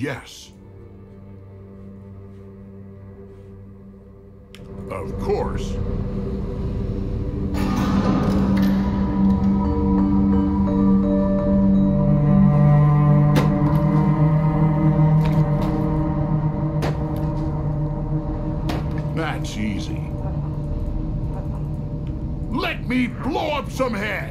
Yes. Of course. That's easy. Let me blow up some heads!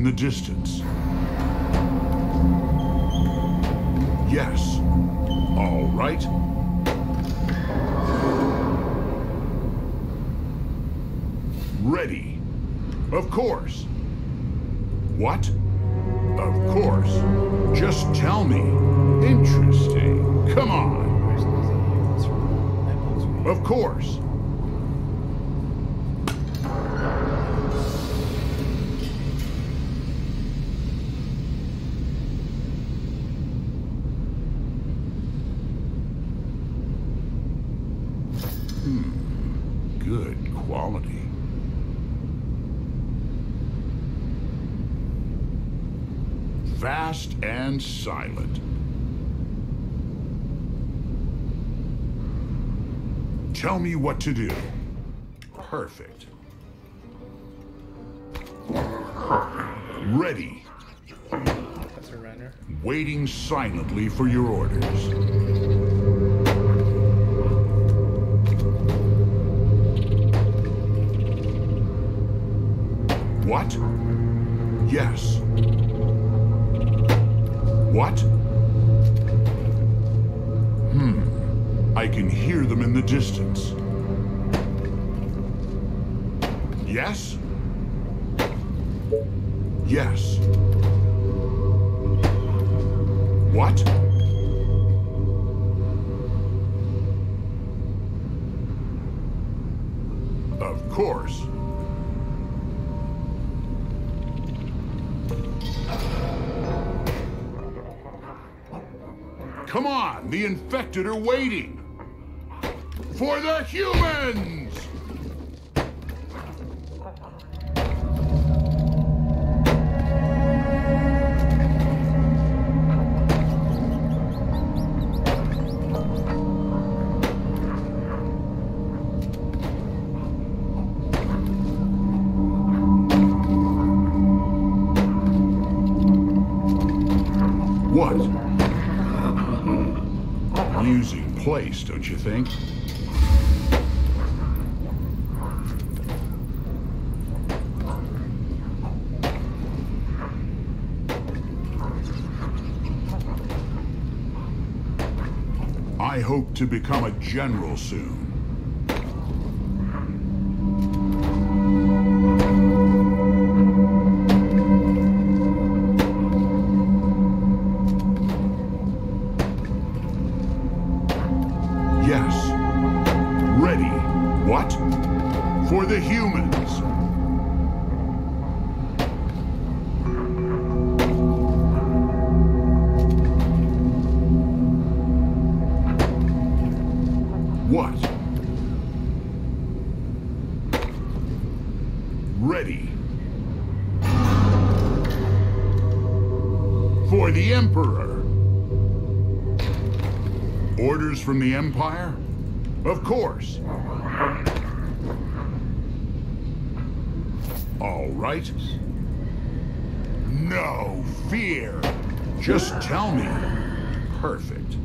In the distance. Tell me what to do. Perfect. Ready. A runner. Waiting silently for your orders. What? Yes. What? I can hear them in the distance. Yes? Yes. What? Of course. Come on, the infected are waiting. For the humans! What? Amusing place, don't you think? I hope to become a general soon. Orders from the Empire? Of course. All right. No fear. Just tell me. Perfect.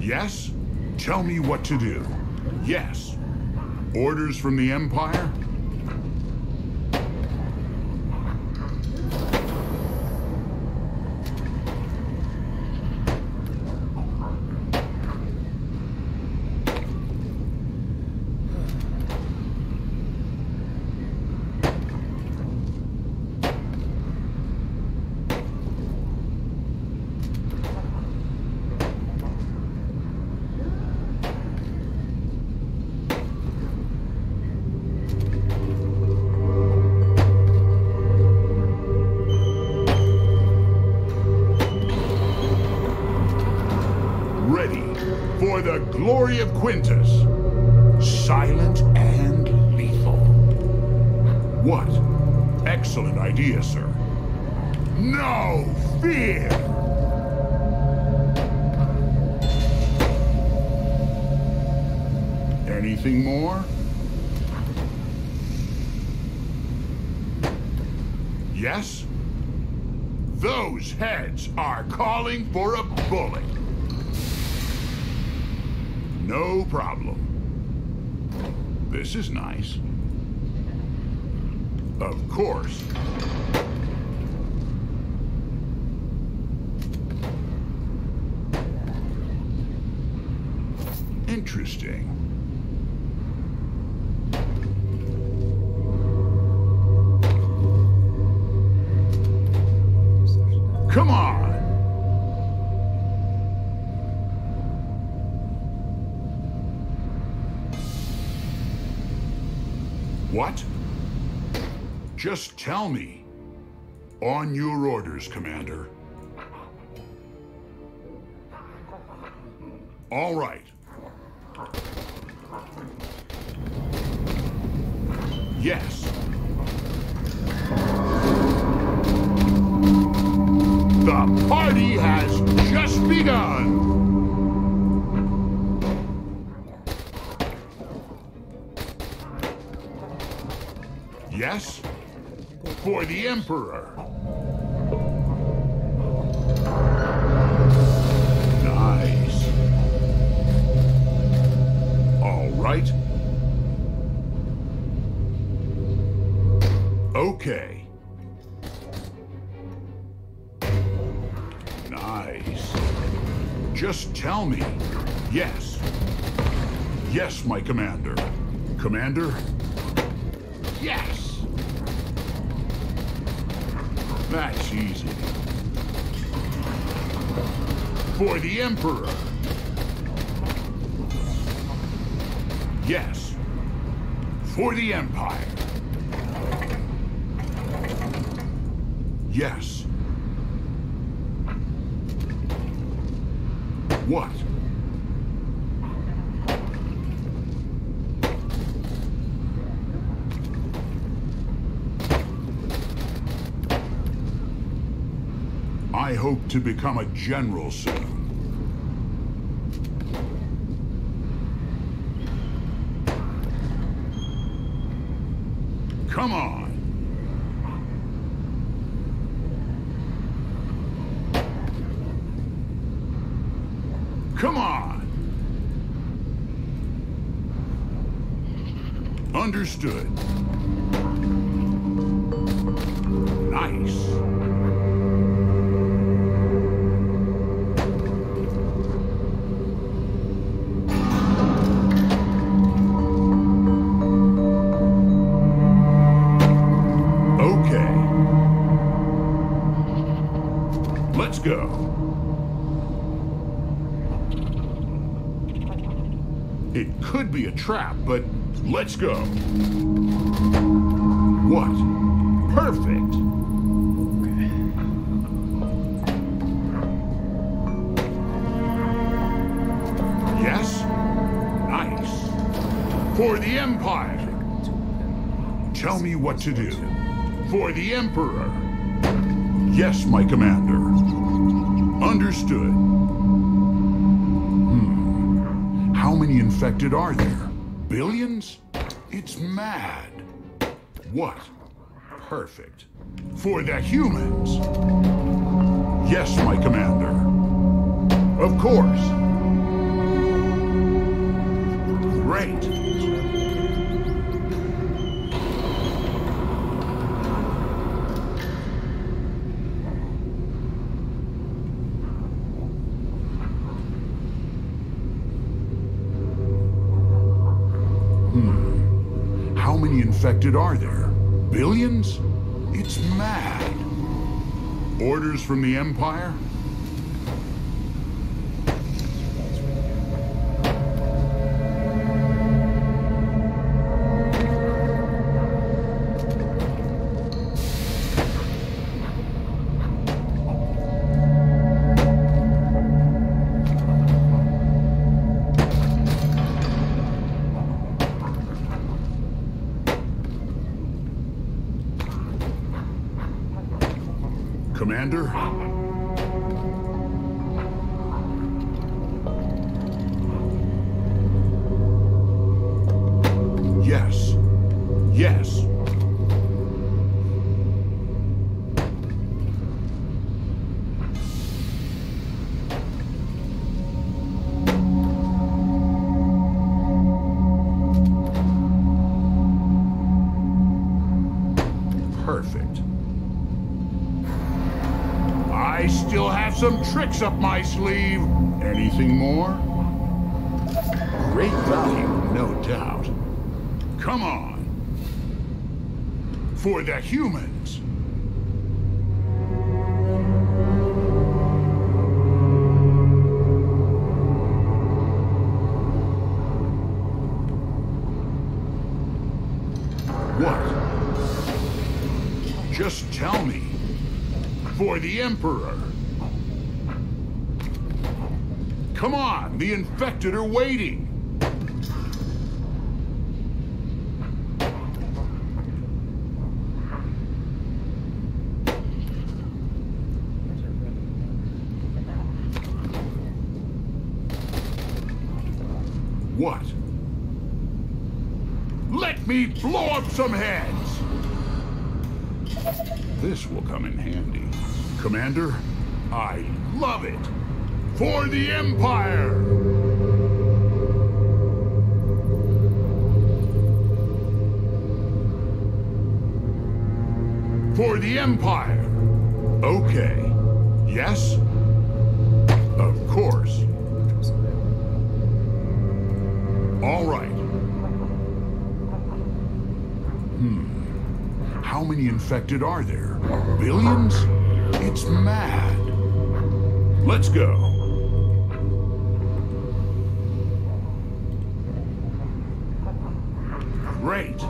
Yes? Tell me what to do. Yes. Orders from the Empire? What? Just tell me. On your orders, Commander. All right. Yes. The party has just begun. Yes? For the Emperor. Nice. All right. Okay. Nice. Just tell me. Yes. Yes, my commander. Commander? Yes! That's easy. For the Emperor. Yes. For the Empire. Yes. What? I hope to become a general soon. Come on. Come on. Understood. Nice. Could be a trap, but let's go. What? Perfect. Yes? Nice. For the Empire. Tell me what to do. For the Emperor. Yes, my commander. Understood. How many infected are there? Billions? It's mad. What? Perfect. For the humans. Yes, my commander. Of course. Great. Infected are there? Billions? It's mad. Orders from the Empire? Commander? Up my sleeve. Anything more? Great value, no doubt. Come on. For the humans. What? Just tell me. For the Emperor. Come infected are waiting. What? Let me blow up some heads! This will come in handy. Commander, I love it! For the Empire! All right. Hmm. How many infected are there? Billions? It's mad. Let's go. Great.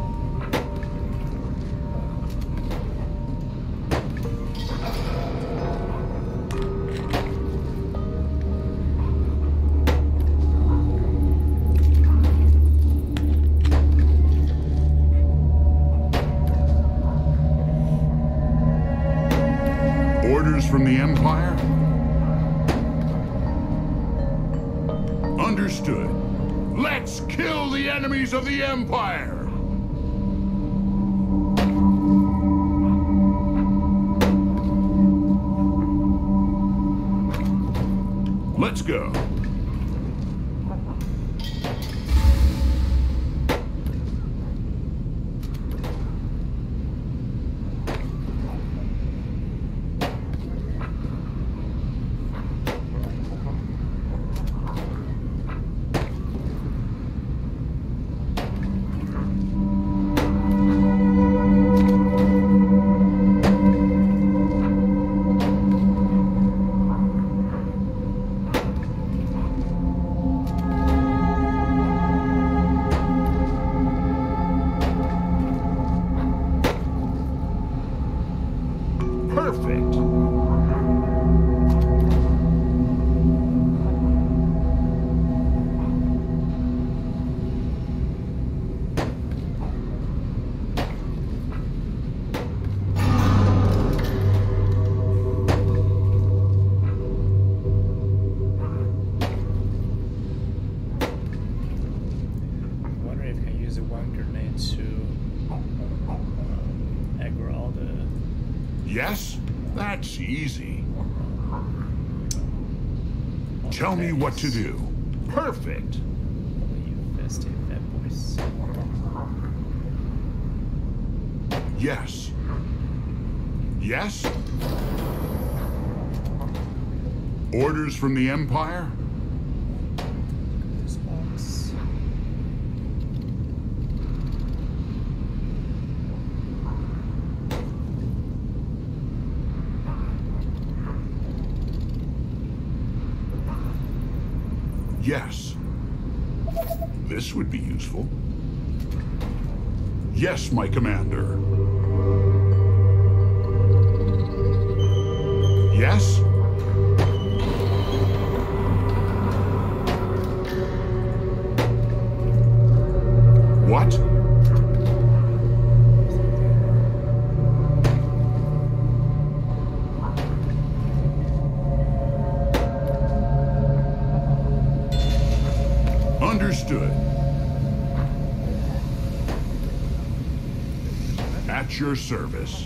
To um. Yes? That's easy. Tell me what to do. Perfect. You festive fat. Yes. Yes? Orders from the Empire? This box. Yes. This would be useful. Yes, my commander. Service.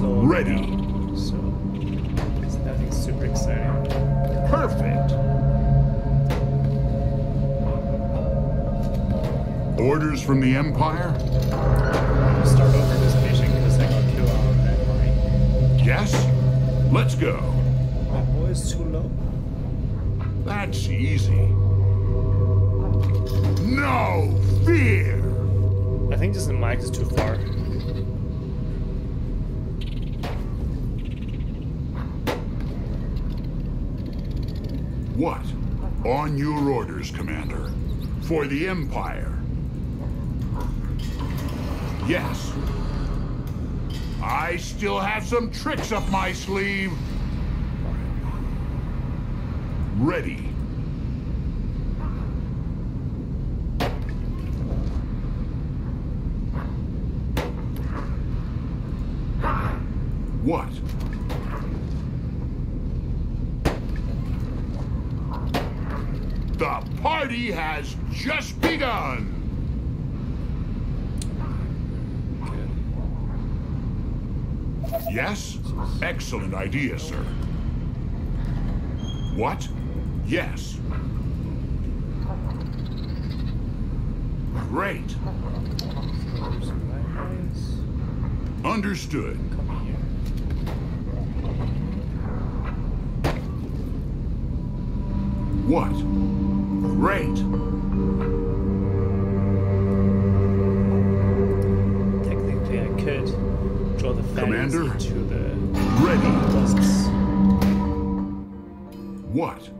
Slow. Ready. now, so it's nothing super exciting. Perfect. Orders from the Empire? Start over this mission because I got killed that mine. Yes? Let's go. My voice is too low. That's easy. No fear! I think this mic is too far. What? On your orders, Commander. For the Empire. Yes. I still have some tricks up my sleeve. Ready. What? The party has just begun. Good. Yes? Excellent idea, sir. What? Yes. Great. There's some bad guys. Understood. What? Great. Technically, I could draw the fans Commander? into the Ready. What?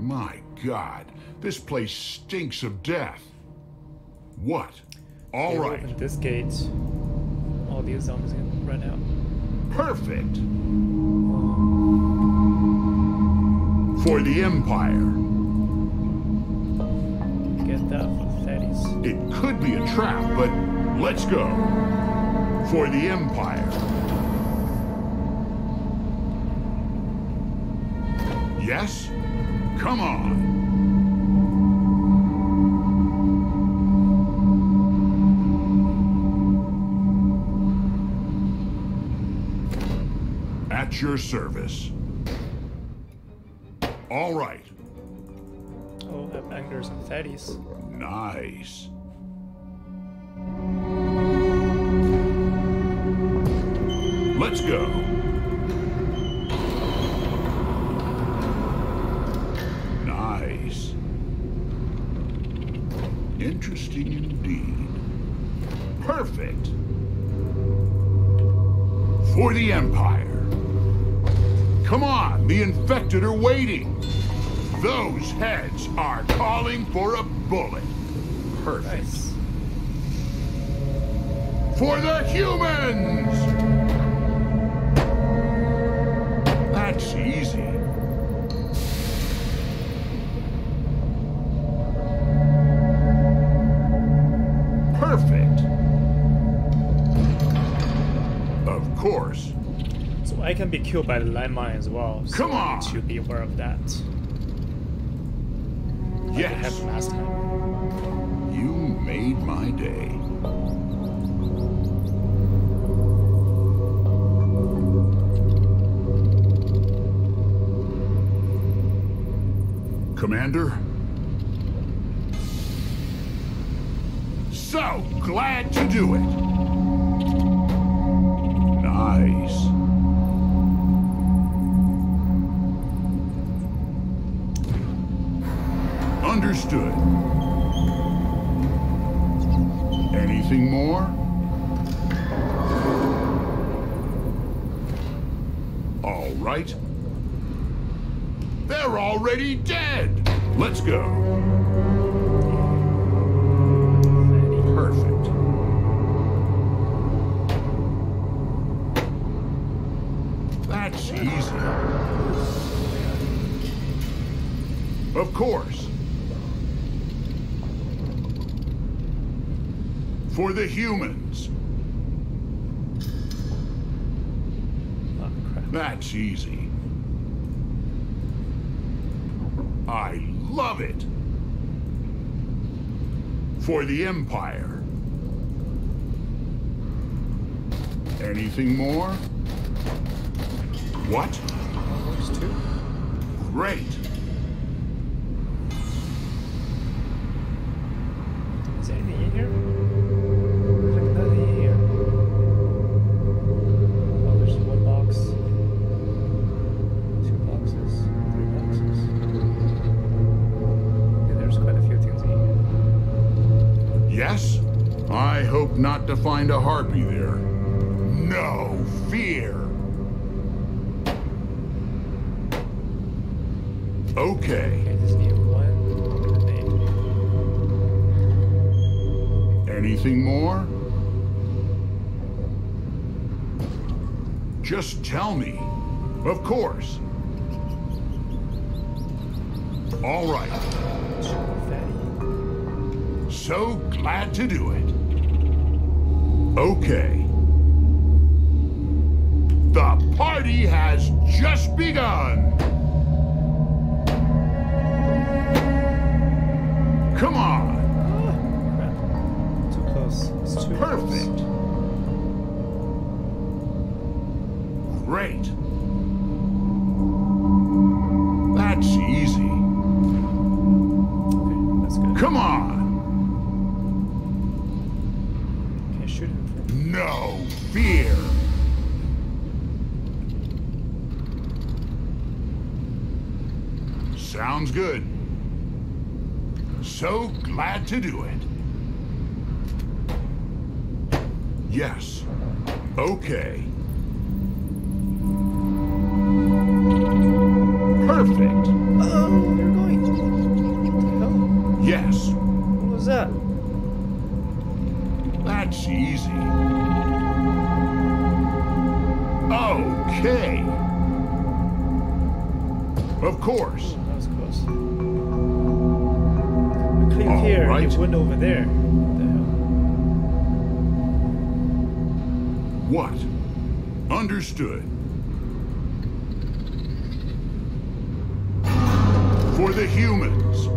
My God, this place stinks of death. What? All right. Open this gate. All these zombies gonna run out. Perfect. For the Empire. Get that for fatties. It could be a trap, but let's go. For the Empire. Yes? Come on. At your service. All right. Oh, I have bangers and fatties. Nice. Let's go. Nice. Interesting indeed. Perfect. For the Empire. Come on, the infected are waiting. Those heads are calling for a bullet. Perfect. Nice. For the humans! That's easy. Perfect. Of course. So I can be killed by the landmine as well. So Come on. need to be aware of that. Like Yes, happened last time. you made my day. Commander? So glad to do it. Nice. Understood. Anything more? All right. They're already dead. Let's go. Perfect. That's easy. Of course. For the humans. Oh. That's easy. I love it. For the Empire. Anything more? What? Great. Okay. Anything more? Just tell me. Of course. All right. So glad to do it. Okay. The party has just begun. Come on. Crap. Too close. It's too Perfect. close. Glad to do it. Yes. Okay. Perfect. Oh, they're going. What the hell? Yes. What was that? That's easy. Okay. Of course. Right. went over there. What? Understood. For the humans.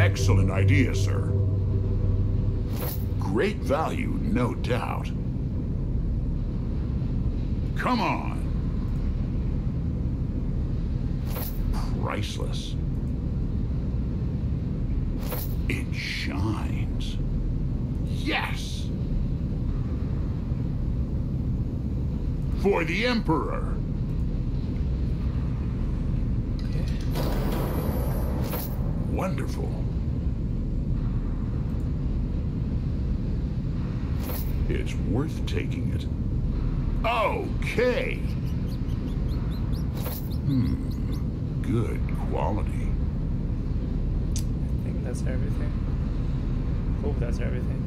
Excellent idea, sir. Great value, no doubt. Come on. Priceless. It shines. Yes! For the Emperor. Wonderful. It's worth taking it. Okay. Hmm. Good quality. That's everything. Hope that's everything.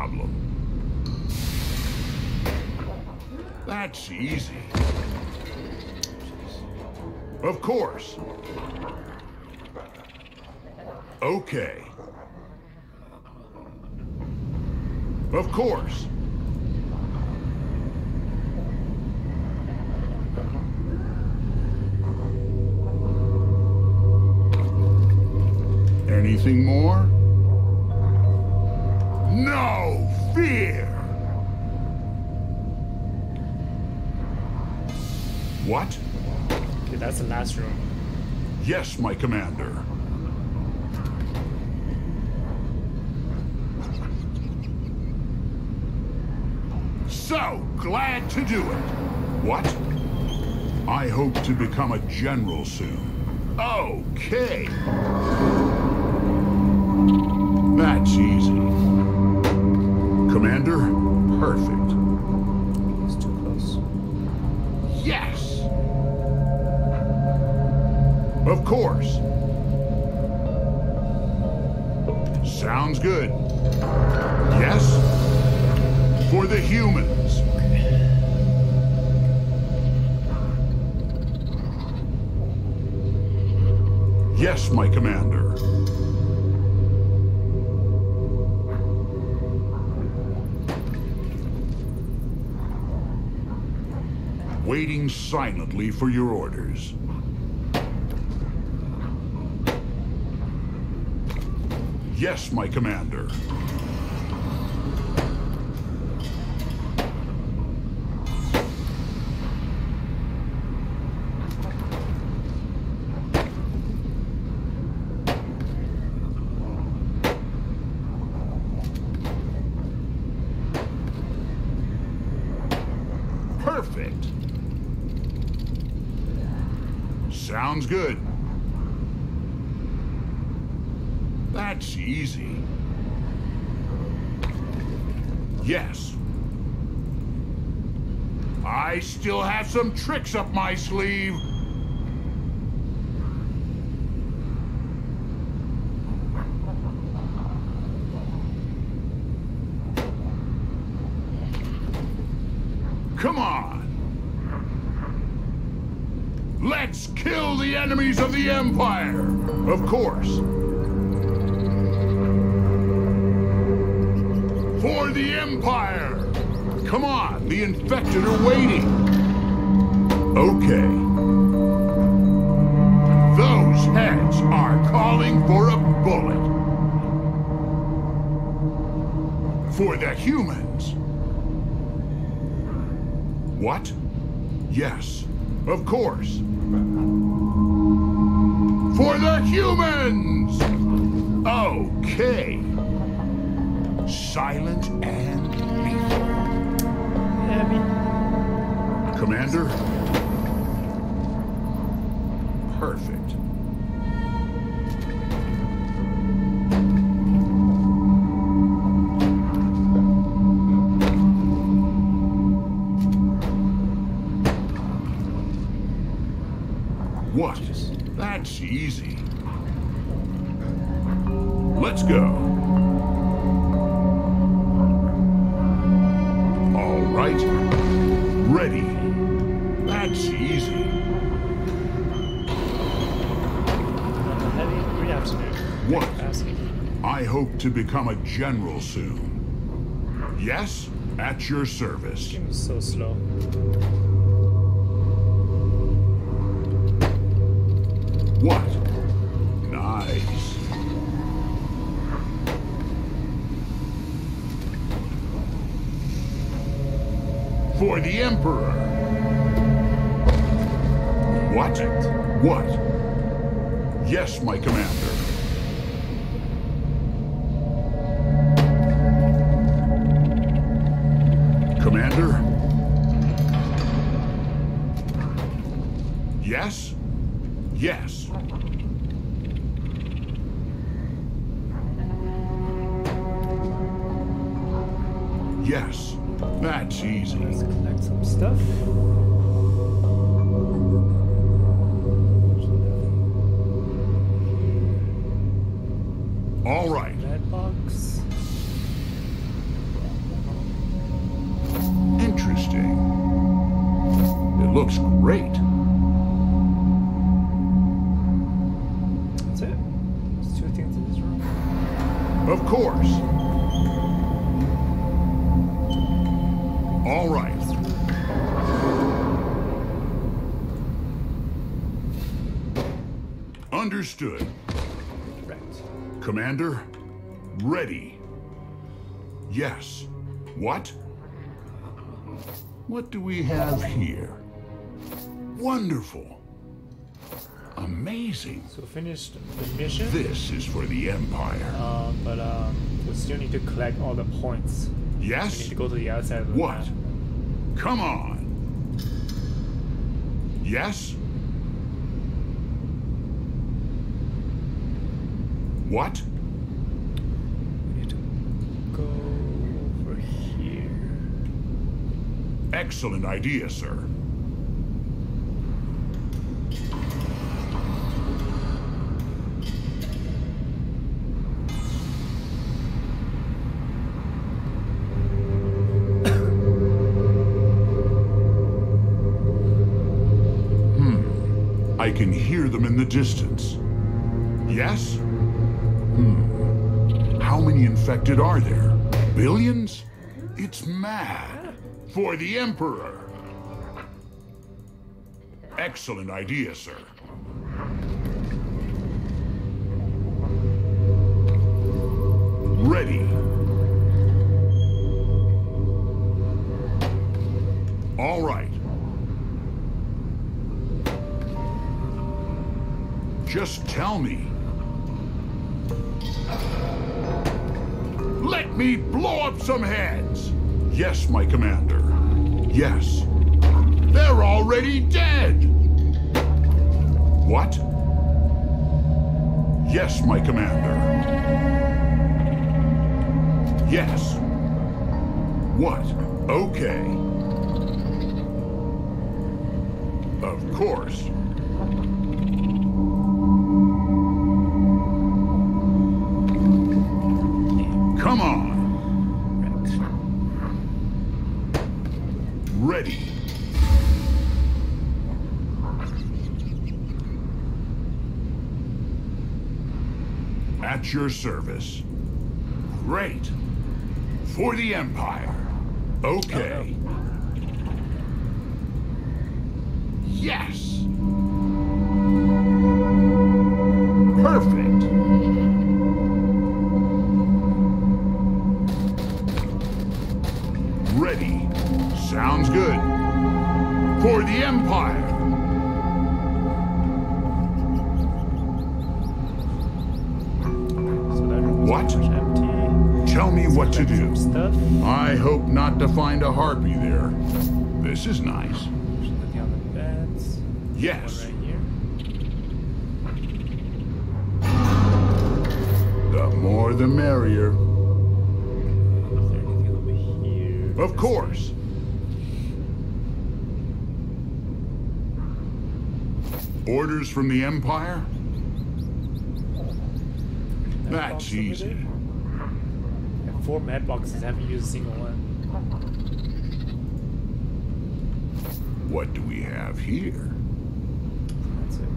Problem. That's easy. Of course. Okay. Of course. Anything more? No fear! What? Okay, that's the last room. Yes, my commander. So glad to do it. What? I hope to become a general soon. Okay. That's easy. Commander, perfect. It's too close. Yes! Of course. Sounds good. Yes? For the humans. Yes, my commander. Waiting silently for your orders. Yes, my commander. Perfect. Sounds good. That's easy. Yes. I still have some tricks up my sleeve. Come on. Let's kill the enemies of the Empire. Of course. For the Empire! Come on, the infected are waiting. Okay. Those heads are calling for a bullet. For the humans. What? Yes, of course. For the humans! Okay. Silent and lethal. Commander? Perfect. That's easy. Let's go. All right. Ready. That's easy. What? I hope to become a general soon. Yes, at your service. Game is so slow. For the Emperor. What? What? Yes, my commander. Commander? Yes? Yes. Yes, that's easy. Let's collect some stuff. Understood. Right. Commander, ready. Yes. What? What do we have here? Wonderful. Amazing. So finished the mission. This is for the Empire. Uh, but um, we still need to collect all the points. Yes? We need to go to the outside of the What? map. Come on. Yes? What? We need to go over here. Excellent idea, sir. Hmm. I can hear them in the distance. Infected are there? Billions? It's mad. For the Emperor. Excellent idea, sir. Ready. All right. Just tell me. Some heads. Yes, my commander. Yes. They're already dead. What? Yes, my commander. Yes. What? Okay. Of course. Your service. Great. For the Empire. Okay. Orders from the Empire? That's easy. Four med boxes. haven't used a single one. What do we have here? That's it.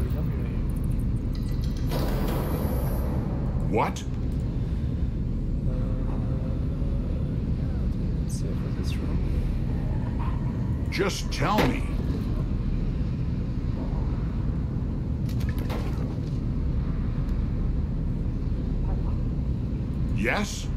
There's nothing right here. What? Uh, yeah, that's it for this room. Just tell me. Yes?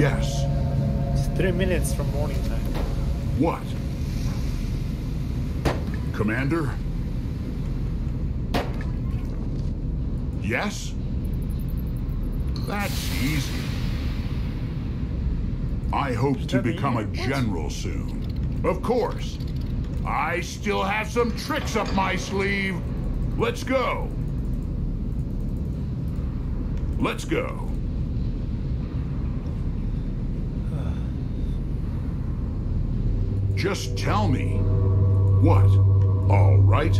Yes. It's three minutes from morning time. What? Commander? Yes? That's easy. I hope to become a. What? general soon. Of course. I still have some tricks up my sleeve. Let's go. Let's go. Just tell me. What? All right.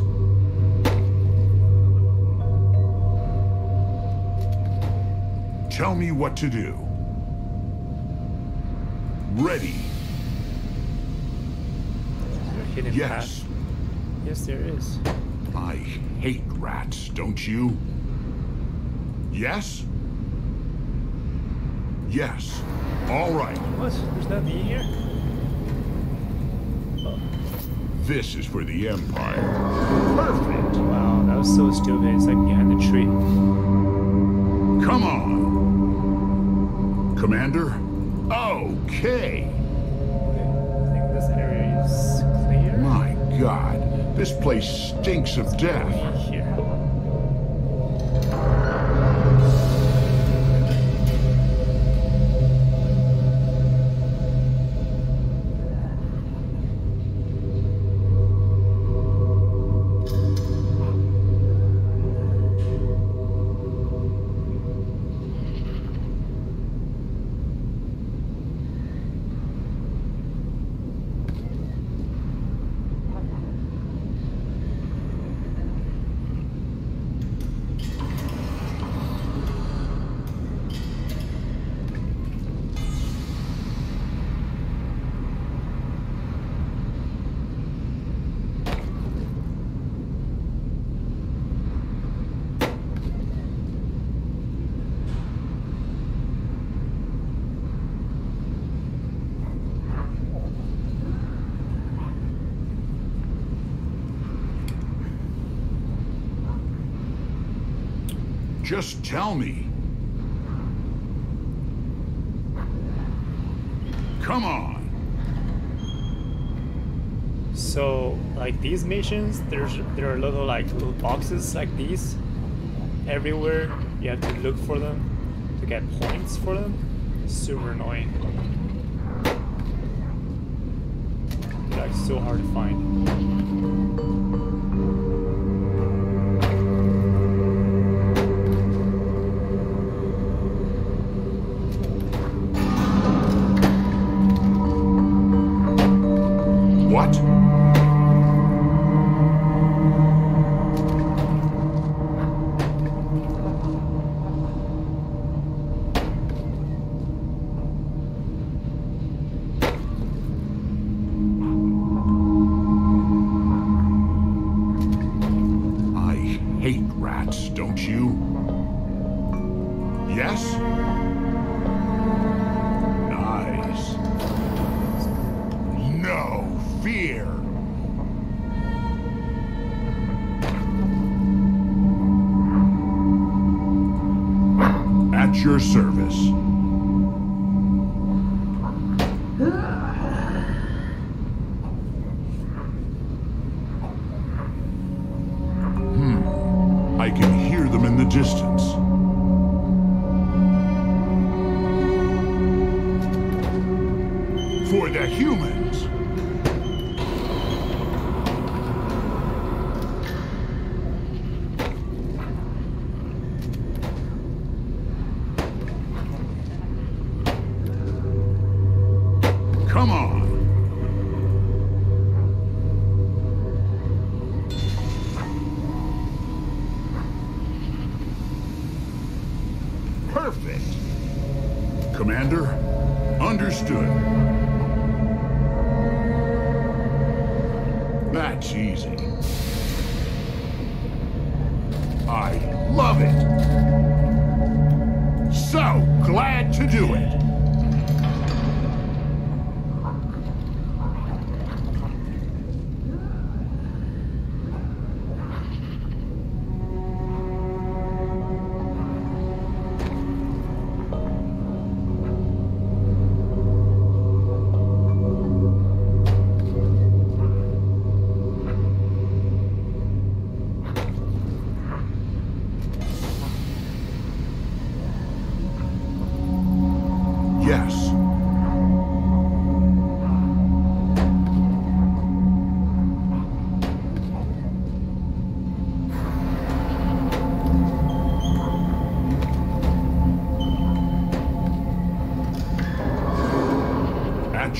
Tell me what to do. Ready. Is there a hidden Yes. path? Yes, there is. I hate rats, don't you? Yes? Yes. All right. What? There's nothing in here? This is for the Empire. Perfect. wow, that was so stupid. It's like behind the tree. Come on. Commander? Okay. Okay, I think this area is clear. My God, this place stinks of death. Tell me. Come on. So, like these missions, there's there are little like little boxes like these everywhere. You have to look for them to get points for them. Super annoying. They're like so hard to find.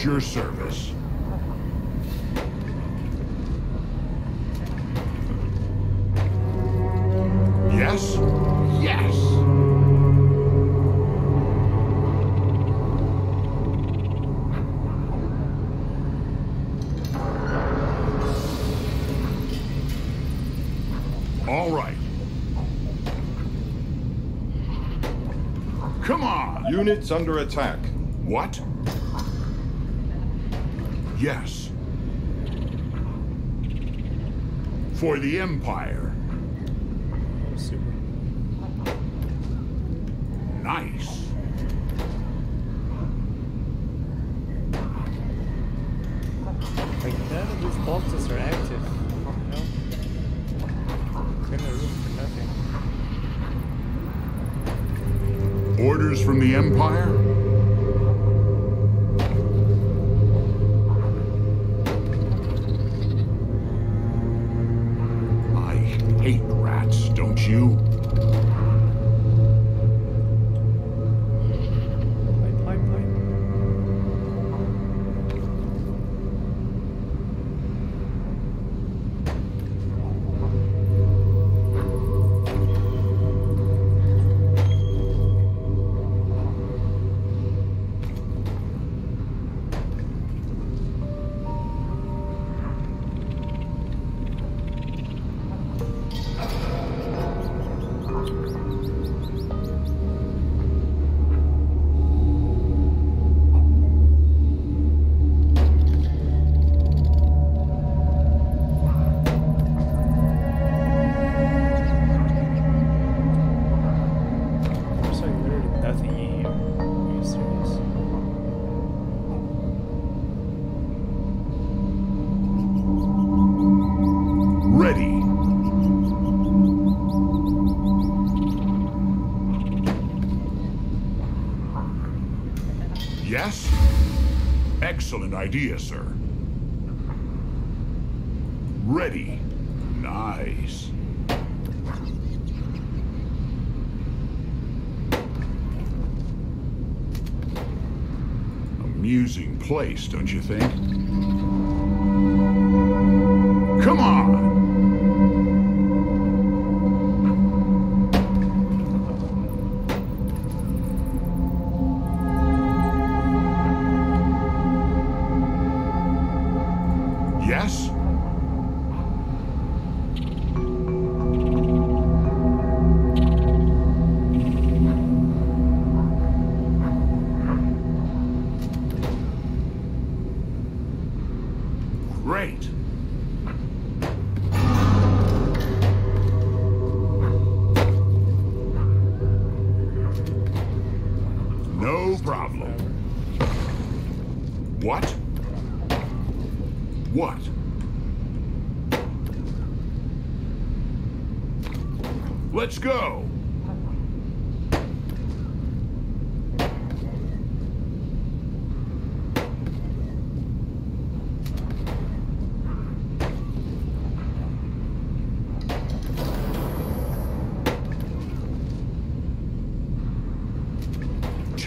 your service. Yes? Yes! All right. Come on! Units under attack. What? Yes. For the Empire. Excellent idea, sir. Ready. Nice. Amusing place, don't you think?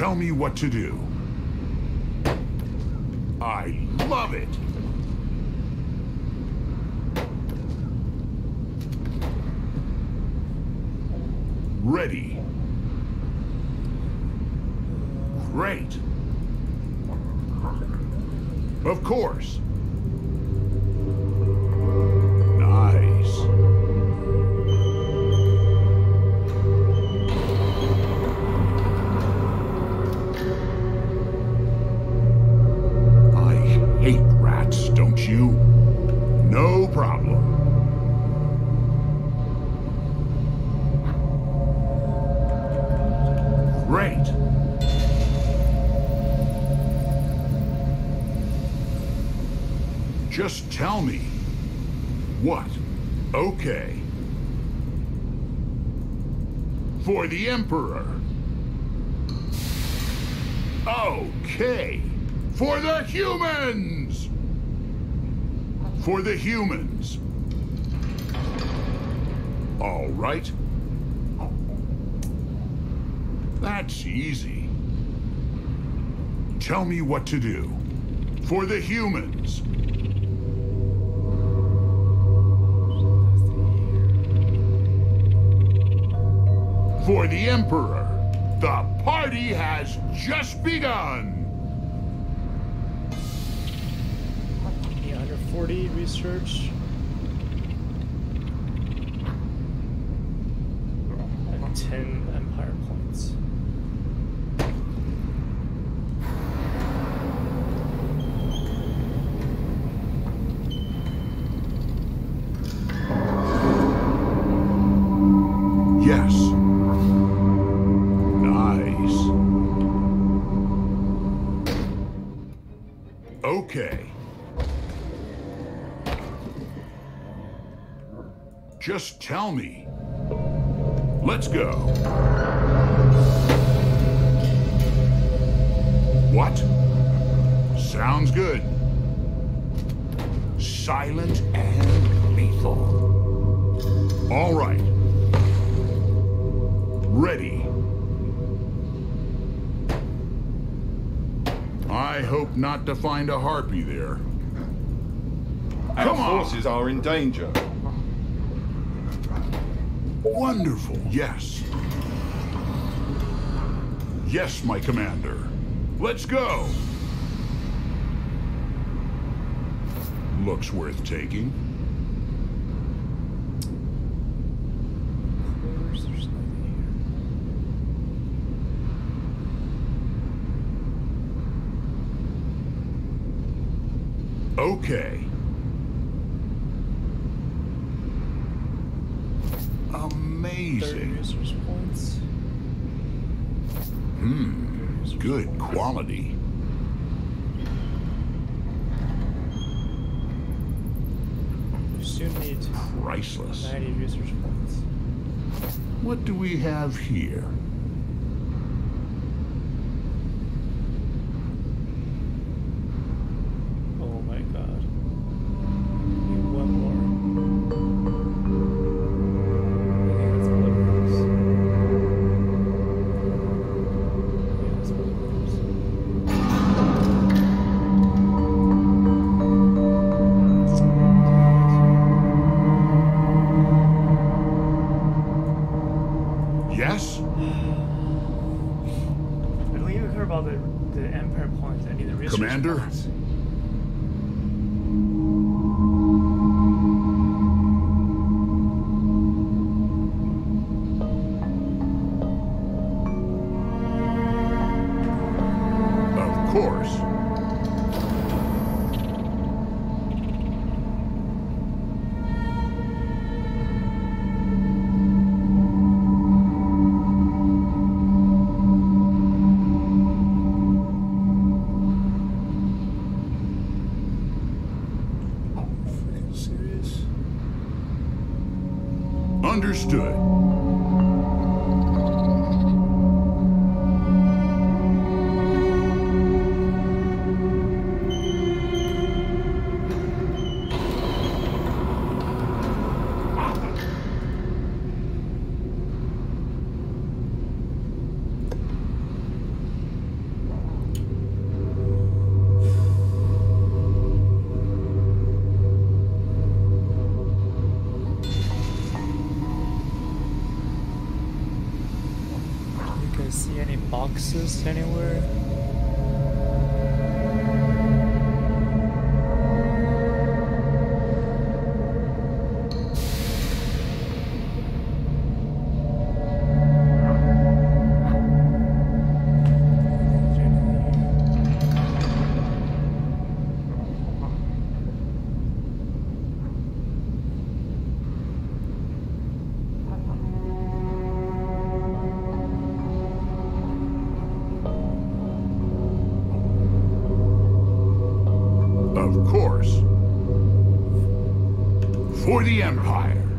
Tell me what to do. I love it! Ready. For the humans. All right. That's easy. Tell me what to do. For the humans. For the Emperor. The party has just begun. Yeah, 140 research. And 10 empire points. Just tell me. Let's go. What? Sounds good. Silent and lethal. All right. Ready. I hope not to find a harpy there. Our Come on. forces are in danger. Wonderful, yes. Yes, my commander. Let's go. Looks worth taking. Where's there's nothing Okay. here. 30 Amazing. research points. Hmm. Good quality. You soon need Priceless. 90 research points. What do we have here? Commander? Boxes anywhere? Of course. For the Empire.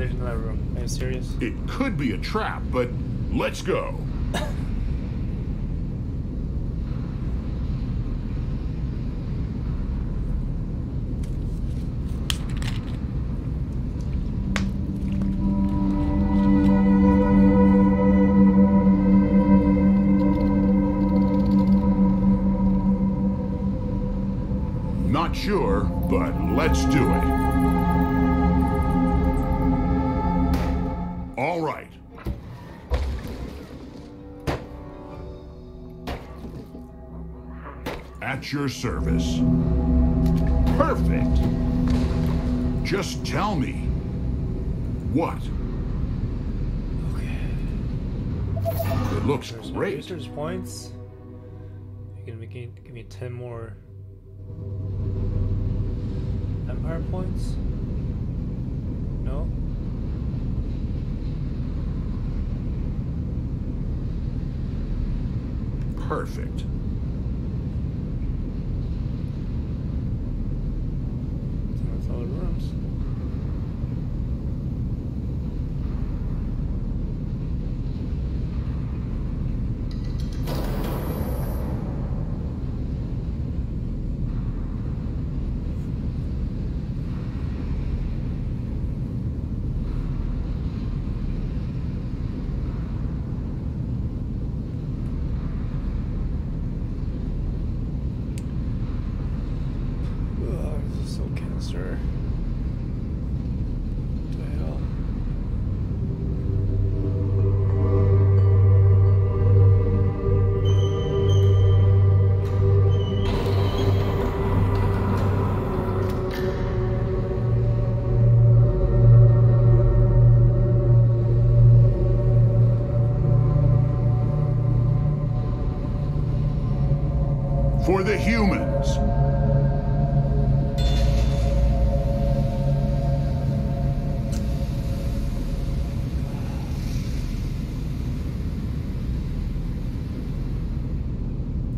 There's another room. Are you serious? It could be a trap, but let's go. At your service. Perfect. Just tell me. What? Okay. It looks There's great. Research points. You can make give me 10 more Empire points? No? perfect. For the humans.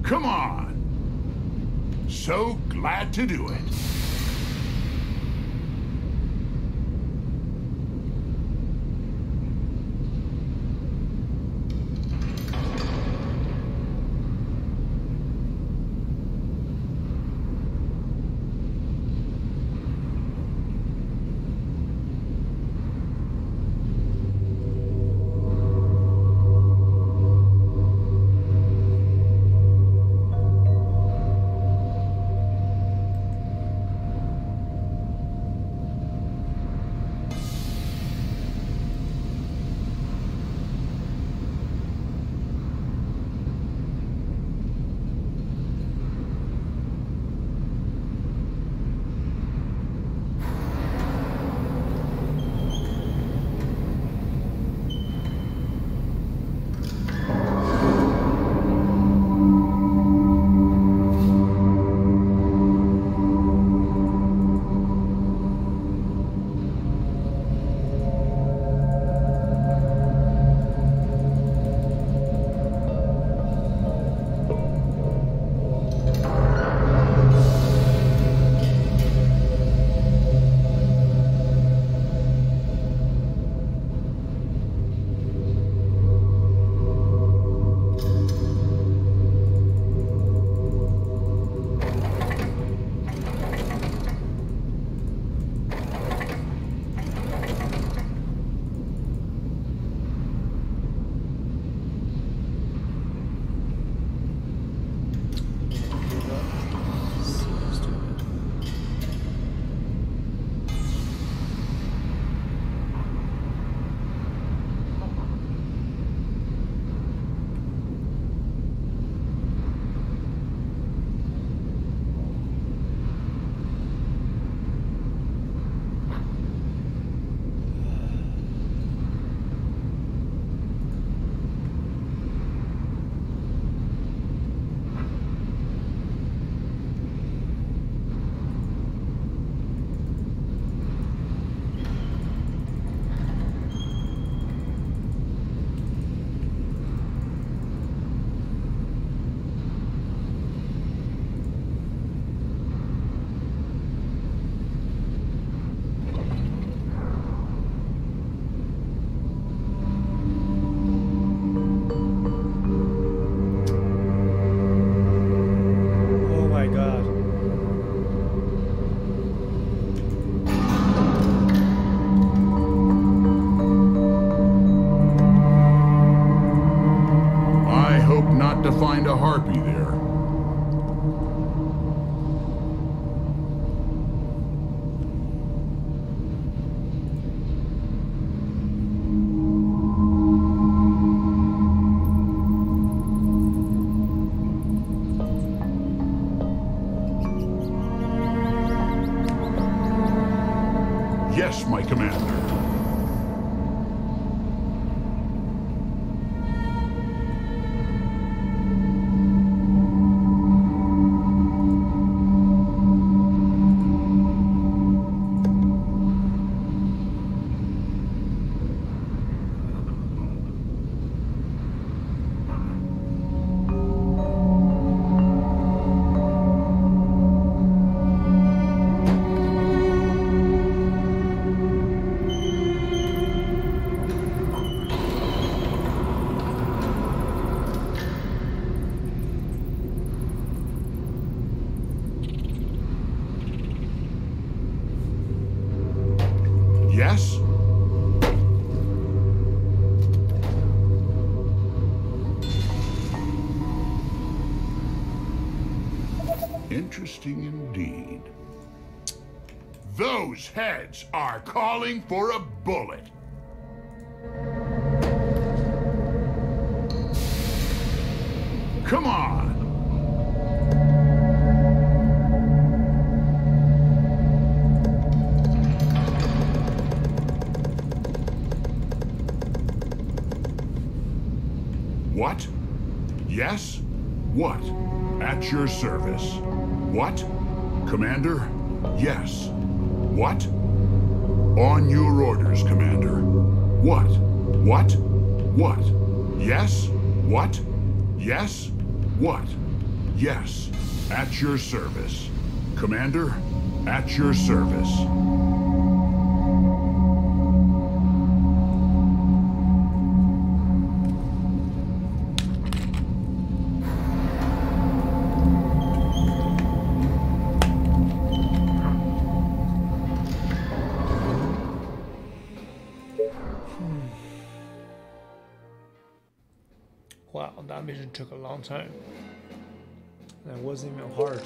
Come on. So glad to do it. Not to find a harpy there. Heads are calling for a bullet. Come on! What? Yes? What? At your service. What? Commander? Yes. What? On your orders, Commander. What? What? What? Yes? What? Yes? What? Yes. At your service. Commander, at your service. Took a long time. And it wasn't even hard.